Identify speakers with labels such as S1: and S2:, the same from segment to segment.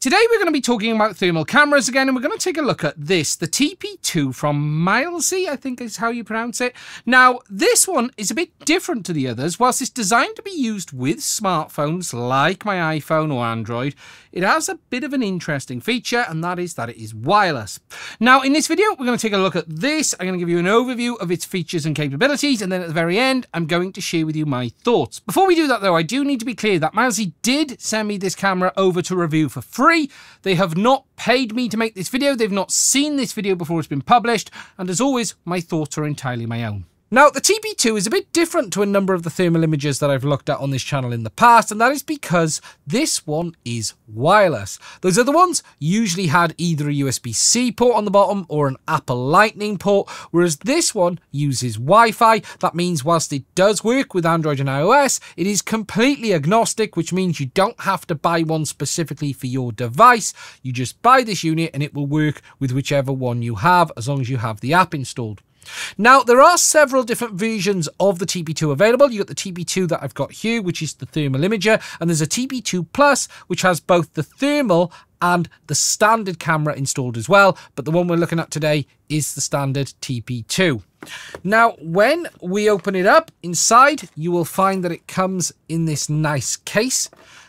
S1: Today we're going to be talking about thermal cameras again and we're going to take a look at this, the TP2 from Mileseey, I think is how you pronounce it. Now this one is a bit different to the others. Whilst it's designed to be used with smartphones like my iPhone or Android, it has a bit of an interesting feature and that is that it is wireless. Now in this video we're going to take a look at this, I'm going to give you an overview of its features and capabilities and then at the very end I'm going to share with you my thoughts. Before we do that though I do need to be clear that Mileseey did send me this camera over to review for free free. They have not paid me to make this video. They've not seen this video before it's been published. And as always, my thoughts are entirely my own. Now, the TP2 is a bit different to a number of the thermal images that I've looked at on this channel in the past, and that is because this one is wireless. Those other ones usually had either a USB-C port on the bottom or an Apple Lightning port, whereas this one uses Wi-Fi. That means whilst it does work with Android and iOS, it is completely agnostic, which means you don't have to buy one specifically for your device. You just buy this unit and it will work with whichever one you have, as long as you have the app installed. Now, there are several different versions of the TP2 available. You've got the TP2 that I've got here, which is the thermal imager, and there's a TP2 Plus, which has both the thermal and the standard camera installed as well. But the one we're looking at today is the standard TP2. Now, when we open it up inside, you will find that it comes in this nice case.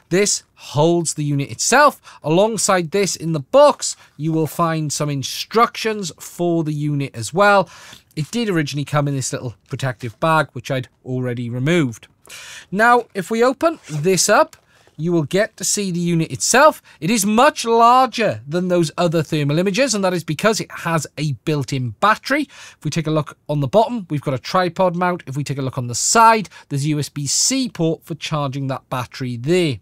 S1: This holds the unit itself. Alongside this in the box, you will find some instructions for the unit as well. It did originally come in this little protective bag, which I'd already removed. Now, if we open this up, you will get to see the unit itself. It is much larger than those other thermal images, and that is because it has a built-in battery. If we take a look on the bottom, we've got a tripod mount. If we take a look on the side, there's a USB-C port for charging that battery there.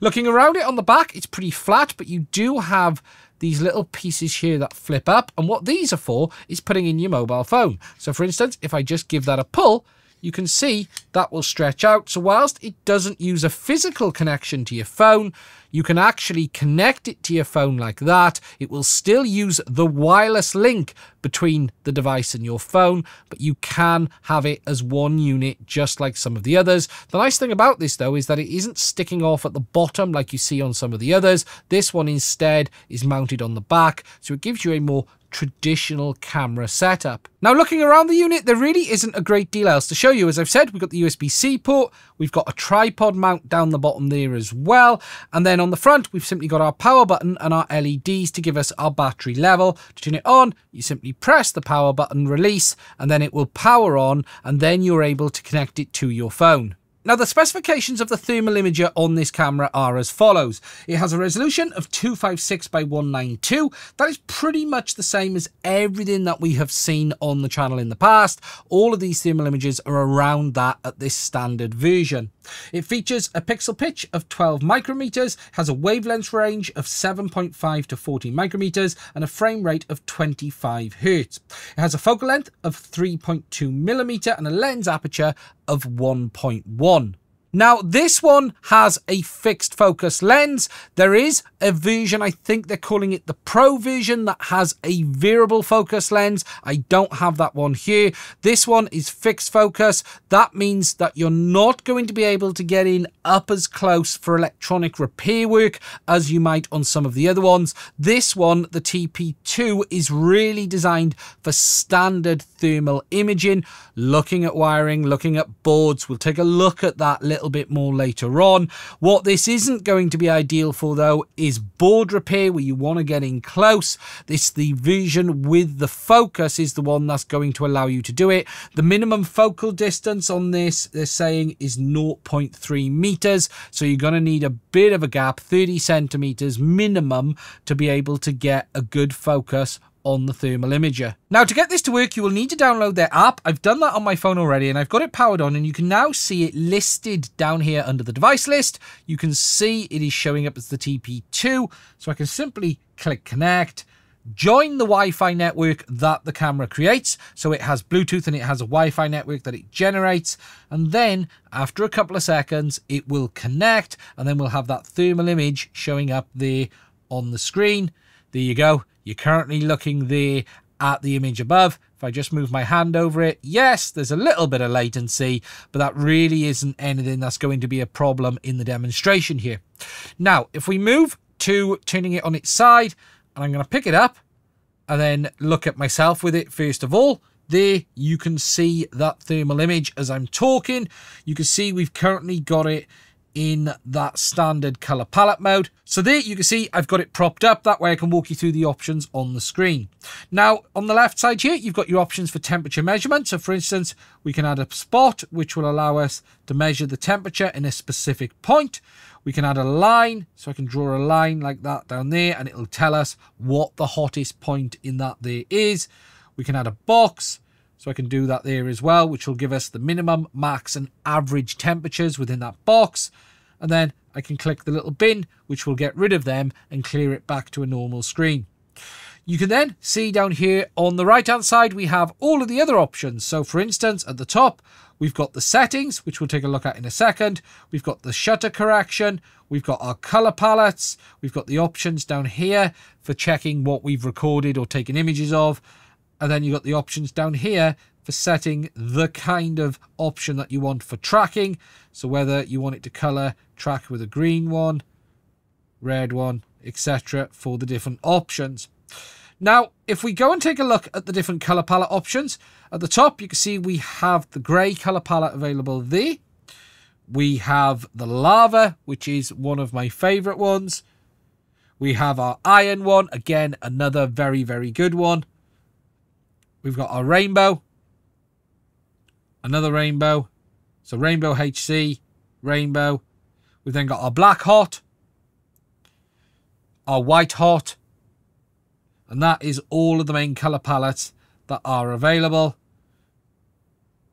S1: Looking around it on the back, it's pretty flat, but you do have these little pieces here that flip up. And what these are for is putting in your mobile phone. So for instance, if I just give that a pull, you can see that will stretch out. So whilst it doesn't use a physical connection to your phone, you can actually connect it to your phone like that. It will still use the wireless link between the device and your phone, but you can have it as one unit just like some of the others. The nice thing about this though is that it isn't sticking off at the bottom like you see on some of the others. This one instead is mounted on the back, so it gives you a more traditional camera setup. Now looking around the unit, there really isn't a great deal else to show you. As I've said, we've got the USB-C port, we've got a tripod mount down the bottom there as well, and then on the front, we've simply got our power button and our LEDs to give us our battery level. To turn it on, you simply press the power button release, and then it will power on, and then you're able to connect it to your phone. Now the specifications of the thermal imager on this camera are as follows. It has a resolution of 256 by 192. That is pretty much the same as everything that we have seen on the channel in the past. All of these thermal images are around that at this standard version. It features a pixel pitch of 12 micrometers, has a wavelength range of 7.5 to 40 micrometers, and a frame rate of 25 hertz. It has a focal length of 3.2 millimeter and a lens aperture of 1.1. Now, this one has a fixed focus lens. There is a version, I think they're calling it the Pro version, that has a variable focus lens. I don't have that one here. This one is fixed focus. That means that you're not going to be able to get in up as close for electronic repair work as you might on some of the other ones. This one, the TP2, is really designed for standard thermal imaging, looking at wiring, looking at boards. We'll take a look at that little little bit more later on. What this isn't going to be ideal for though is board repair where you want to get in close. This the vision with the focus is the one that's going to allow you to do it. The minimum focal distance on this they're saying is 0.3 meters. So you're going to need a bit of a gap, 30 centimeters minimum to be able to get a good focus on the thermal imager. Now to get this to work you will need to download their app. I've done that on my phone already and I've got it powered on and you can now see it listed down here under the device list. You can see it is showing up as the TP2 so I can simply click connect join the Wi-Fi network that the camera creates. So it has Bluetooth and it has a Wi-Fi network that it generates. And then after a couple of seconds, it will connect and then we'll have that thermal image showing up there on the screen. There you go. You're currently looking there at the image above. If I just move my hand over it, yes, there's a little bit of latency, but that really isn't anything that's going to be a problem in the demonstration here. Now, if we move to turning it on its side. And I'm going to pick it up and then look at myself with it first of all. There you can see that thermal image as I'm talking. You can see we've currently got it in that standard color palette mode. So there you can see I've got it propped up. That way I can walk you through the options on the screen. Now on the left side here, you've got your options for temperature measurement. So for instance, we can add a spot, which will allow us to measure the temperature in a specific point. We can add a line, so I can draw a line like that down there, and it'll tell us what the hottest point in that there is. We can add a box, so I can do that there as well, which will give us the minimum, max, and average temperatures within that box. And then I can click the little bin, which will get rid of them and clear it back to a normal screen. You can then see down here on the right hand side, we have all of the other options. So for instance, at the top, we've got the settings, which we'll take a look at in a second. We've got the shutter correction. We've got our color palettes. We've got the options down here for checking what we've recorded or taken images of. And then you've got the options down here for setting the kind of option that you want for tracking. So whether you want it to color track with a green one, red one, etc. for the different options. Now, if we go and take a look at the different color palette options, at the top you can see we have the grey color palette available there. We have the lava, which is one of my favorite ones. We have our iron one, again, another very, very good one. We've got our rainbow, another rainbow. So rainbow HC, rainbow. We've then got our black hot, our white hot, and that is all of the main color palettes that are available.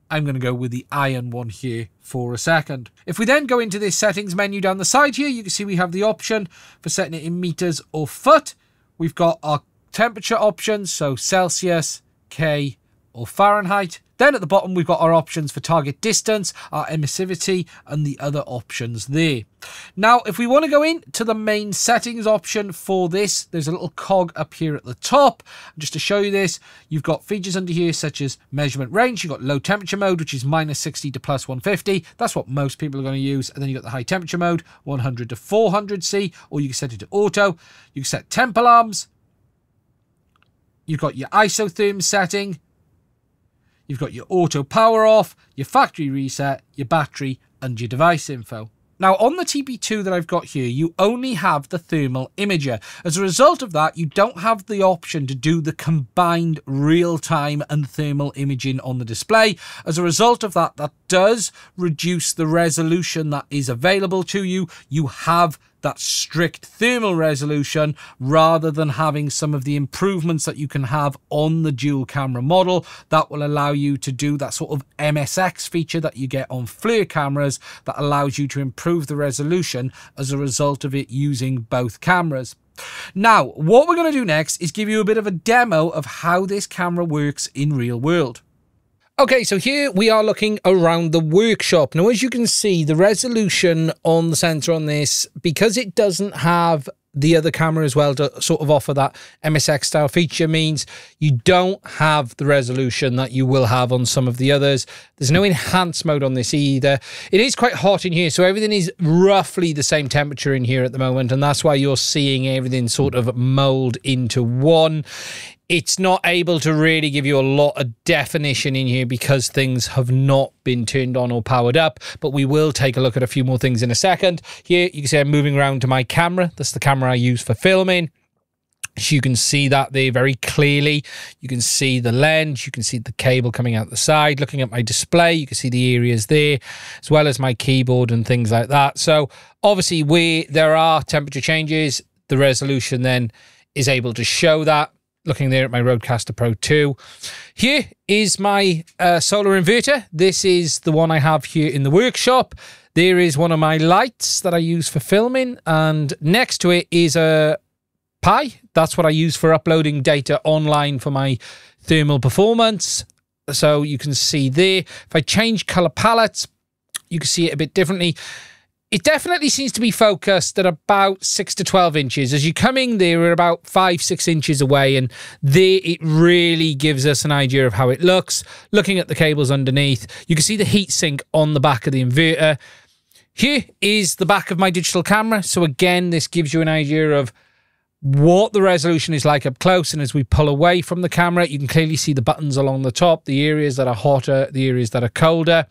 S1: I'm going to go with the iron one here for a second. If we then go into this settings menu down the side here, you can see we have the option for setting it in meters or foot. We've got our temperature options, so Celsius, K, or Fahrenheit. Then at the bottom, we've got our options for target distance, our emissivity, and the other options there. Now, if we want to go into the main settings option for this, there's a little cog up here at the top. Just to show you this, you've got features under here such as measurement range. You've got low temperature mode, which is minus 60 to plus 150. That's what most people are going to use. And then you've got the high temperature mode, 100 to 400 C, or you can set it to auto. You can set temp alarms. You've got your isotherm setting, You've got your auto power off, your factory reset, your battery, and your device info. Now, on the TP2 that I've got here, you only have the thermal imager. As a result of that, you don't have the option to do the combined real-time and thermal imaging on the display. As a result of that, that does reduce the resolution that is available to you. You have that strict thermal resolution rather than having some of the improvements that you can have on the dual camera model that will allow you to do that sort of MSX feature that you get on FLIR cameras that allows you to improve the resolution as a result of it using both cameras. Now, what we're going to do next is give you a bit of a demo of how this camera works in real world. Okay, so here we are looking around the workshop. Now, as you can see, the resolution on the sensor on this, because it doesn't have the other camera as well to sort of offer that MSX style feature means you don't have the resolution that you will have on some of the others. There's no enhance mode on this either. It is quite hot in here, so everything is roughly the same temperature in here at the moment, and that's why you're seeing everything sort of mold into one it's not able to really give you a lot of definition in here because things have not been turned on or powered up. But we will take a look at a few more things in a second. Here you can see I'm moving around to my camera. That's the camera I use for filming. So you can see that there very clearly. You can see the lens, you can see the cable coming out the side. Looking at my display, you can see the areas there, as well as my keyboard and things like that. So obviously, we there are temperature changes. The resolution then is able to show that looking there at my Rodecaster Pro 2. Here is my uh, solar inverter. This is the one I have here in the workshop. There is one of my lights that I use for filming, and next to it is a Pi. That's what I use for uploading data online for my thermal performance. So you can see there. If I change color palettes, you can see it a bit differently it definitely seems to be focused at about 6 to 12 inches. As you come in there, we're about 5, 6 inches away, and there it really gives us an idea of how it looks. Looking at the cables underneath, you can see the heatsink on the back of the inverter. Here is the back of my digital camera. So again, this gives you an idea of what the resolution is like up close. And as we pull away from the camera, you can clearly see the buttons along the top, the areas that are hotter, the areas that are colder.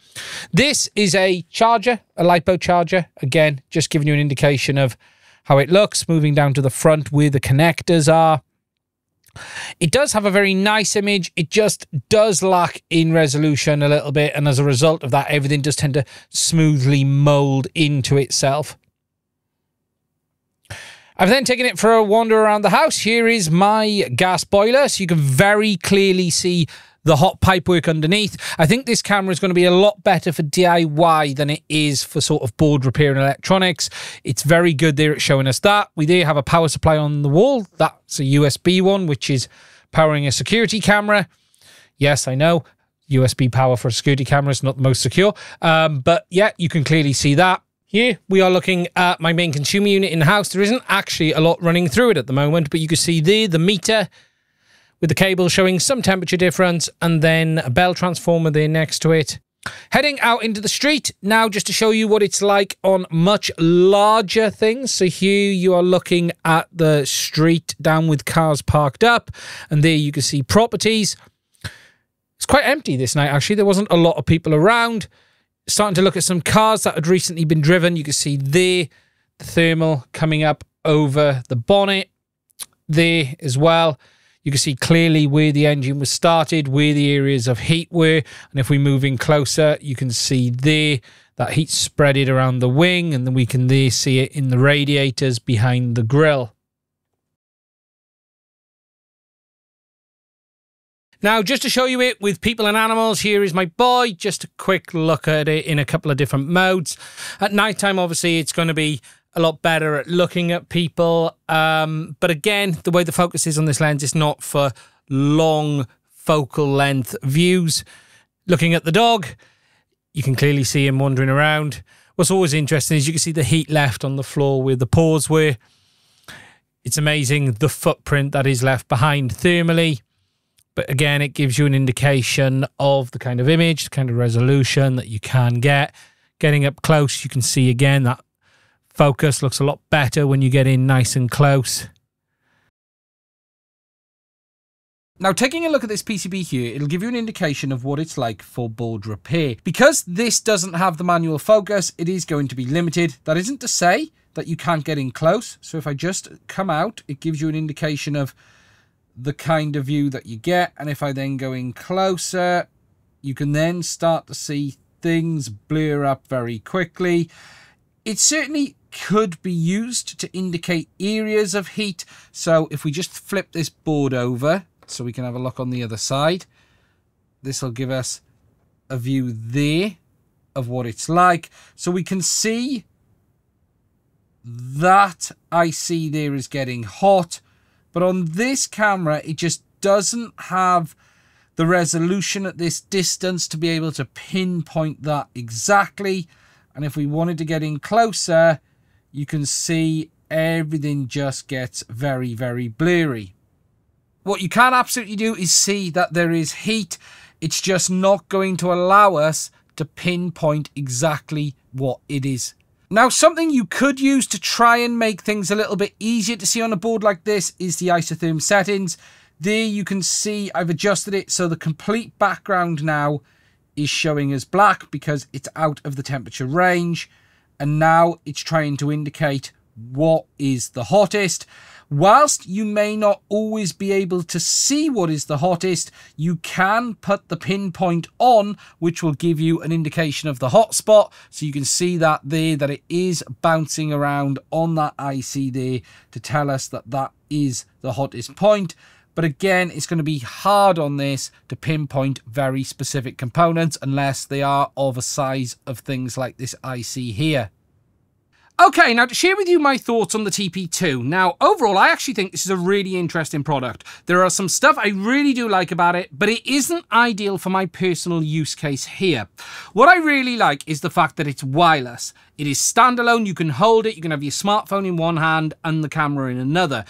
S1: This is a charger, a LiPo charger. Again, just giving you an indication of how it looks, moving down to the front where the connectors are. It does have a very nice image. It just does lack in resolution a little bit. And as a result of that, everything does tend to smoothly mold into itself. I've then taken it for a wander around the house. Here is my gas boiler. So you can very clearly see the hot pipe work underneath. I think this camera is going to be a lot better for DIY than it is for sort of board repair and electronics. It's very good there at showing us that. We there have a power supply on the wall. That's a USB one, which is powering a security camera. Yes, I know. USB power for a security camera is not the most secure. Um, but yeah, you can clearly see that. Here we are looking at my main consumer unit in the house. There isn't actually a lot running through it at the moment, but you can see there the meter with the cable showing some temperature difference and then a bell transformer there next to it. Heading out into the street now just to show you what it's like on much larger things. So here you are looking at the street down with cars parked up and there you can see properties. It's quite empty this night actually. There wasn't a lot of people around. Starting to look at some cars that had recently been driven. You can see there the thermal coming up over the bonnet there as well. You can see clearly where the engine was started, where the areas of heat were. And if we move in closer, you can see there that heat spreaded around the wing. And then we can there see it in the radiators behind the grill. Now, just to show you it with people and animals, here is my boy. Just a quick look at it in a couple of different modes. At nighttime, obviously, it's going to be a lot better at looking at people. Um, but again, the way the focus is on this lens is not for long focal length views. Looking at the dog, you can clearly see him wandering around. What's always interesting is you can see the heat left on the floor where the paws were. It's amazing the footprint that is left behind thermally. But again, it gives you an indication of the kind of image, the kind of resolution that you can get. Getting up close, you can see again that Focus looks a lot better when you get in nice and close.
S2: Now, taking a look at this PCB here, it'll give you an indication of what it's like for board repair. Because this doesn't have the manual focus, it is going to be limited. That isn't to say that you can't get in close. So if I just come out, it gives you an indication of the kind of view that you get. And if I then go in closer, you can then start to see things blur up very quickly. It certainly could be used to indicate areas of heat. So if we just flip this board over so we can have a look on the other side, this will give us a view there of what it's like. So we can see that IC there is getting hot. But on this camera, it just doesn't have the resolution at this distance to be able to pinpoint that exactly. And if we wanted to get in closer, you can see everything just gets very, very blurry. What you can absolutely do is see that there is heat. It's just not going to allow us to pinpoint exactly what it is. Now, something you could use to try and make things a little bit easier to see on a board like this is the isotherm settings. There you can see I've adjusted it so the complete background now is showing as black because it's out of the temperature range and now it's trying to indicate what is the hottest. Whilst you may not always be able to see what is the hottest, you can put the pinpoint on, which will give you an indication of the hotspot. So you can see that there, that it is bouncing around on that IC there to tell us that that is the hottest point. But again, it's going to be hard on this to pinpoint very specific components unless they are of a size of things like this IC here. Okay, now to share with you my thoughts on the TP2. Now, overall, I actually think this is a really interesting product. There are some stuff I really do like about it, but it isn't ideal for my personal use case here. What I really like is the fact that it's wireless. It is standalone, you can hold it, you can have your smartphone in one hand and the camera in another.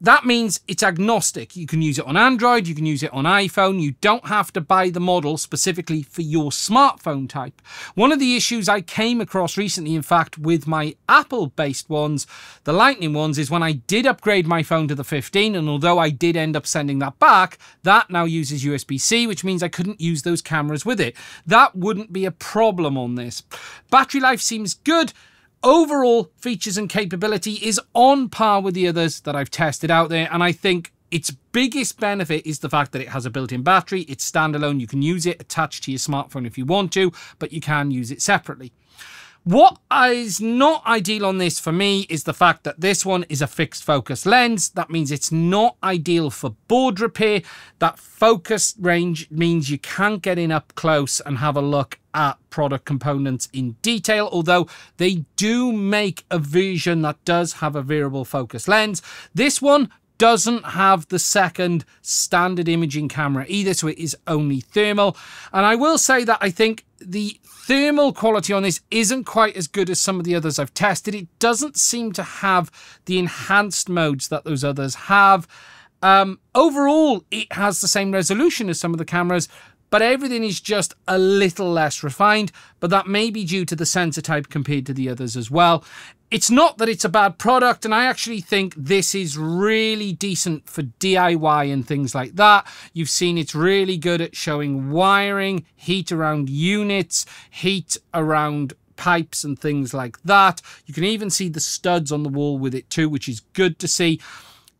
S1: That means it's agnostic. You can use it on Android, you can use it on iPhone. You don't have to buy the model specifically for your smartphone type. One of the issues I came across recently, in fact, with my Apple based ones, the Lightning ones, is when I did upgrade my phone to the 15, and although I did end up sending that back, that now uses USB C, which means I couldn't use those cameras with it. That wouldn't be a problem on this. Battery life seems good overall features and capability is on par with the others that I've tested out there. And I think its biggest benefit is the fact that it has a built-in battery. It's standalone. You can use it attached to your smartphone if you want to, but you can use it separately. What is not ideal on this for me is the fact that this one is a fixed focus lens. That means it's not ideal for board repair. That focus range means you can't get in up close and have a look at product components in detail, although they do make a version that does have a variable focus lens. This one doesn't have the second standard imaging camera either, so it is only thermal. And I will say that I think the thermal quality on this isn't quite as good as some of the others I've tested. It doesn't seem to have the enhanced modes that those others have. Um, overall, it has the same resolution as some of the cameras, but everything is just a little less refined, but that may be due to the sensor type compared to the others as well. It's not that it's a bad product, and I actually think this is really decent for DIY and things like that. You've seen it's really good at showing wiring, heat around units, heat around pipes and things like that. You can even see the studs on the wall with it too, which is good to see.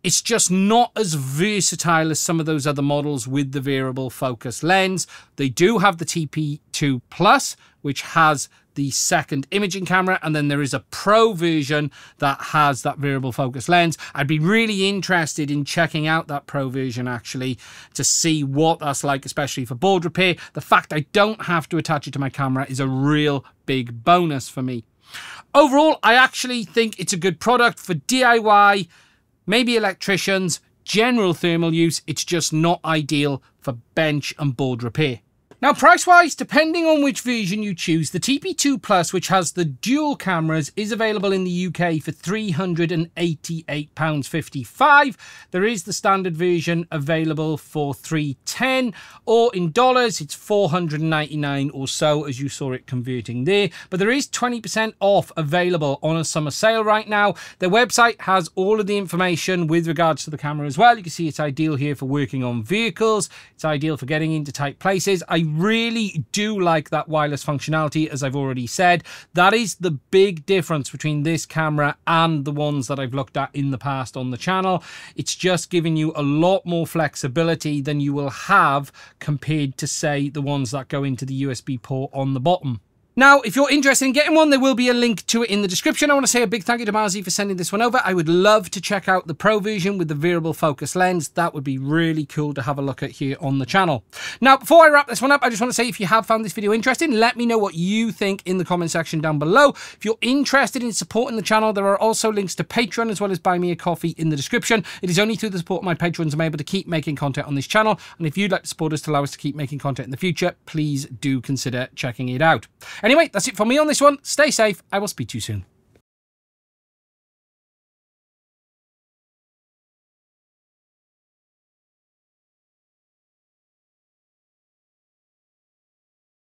S1: It's just not as versatile as some of those other models with the variable focus lens. They do have the TP2 Plus, which has the second imaging camera, and then there is a Pro version that has that variable focus lens. I'd be really interested in checking out that Pro version actually to see what that's like, especially for board repair. The fact I don't have to attach it to my camera is a real big bonus for me. Overall, I actually think it's a good product for DIY maybe electricians, general thermal use, it's just not ideal for bench and board repair. Now, price-wise, depending on which version you choose, the TP2 Plus, which has the dual cameras, is available in the UK for £388.55. There is the standard version available for 310 or in dollars, it's 499 or so, as you saw it converting there. But there is 20% off available on a summer sale right now. Their website has all of the information with regards to the camera as well. You can see it's ideal here for working on vehicles. It's ideal for getting into tight places. I really do like that wireless functionality, as I've already said. That is the big difference between this camera and the ones that I've looked at in the past on the channel. It's just giving you a lot more flexibility than you will have compared to, say, the ones that go into the USB port on the bottom. Now, if you're interested in getting one, there will be a link to it in the description. I want to say a big thank you to Marzi for sending this one over. I would love to check out the Pro version with the variable focus lens. That would be really cool to have a look at here on the channel. Now, before I wrap this one up, I just want to say if you have found this video interesting, let me know what you think in the comment section down below. If you're interested in supporting the channel, there are also links to Patreon as well as Buy Me a Coffee in the description. It is only through the support of my patrons I'm able to keep making content on this channel. And if you'd like to support us to allow us to keep making content in the future, please do consider checking it out. Anyway, that's it for me on this one. Stay safe. I will speak to you soon.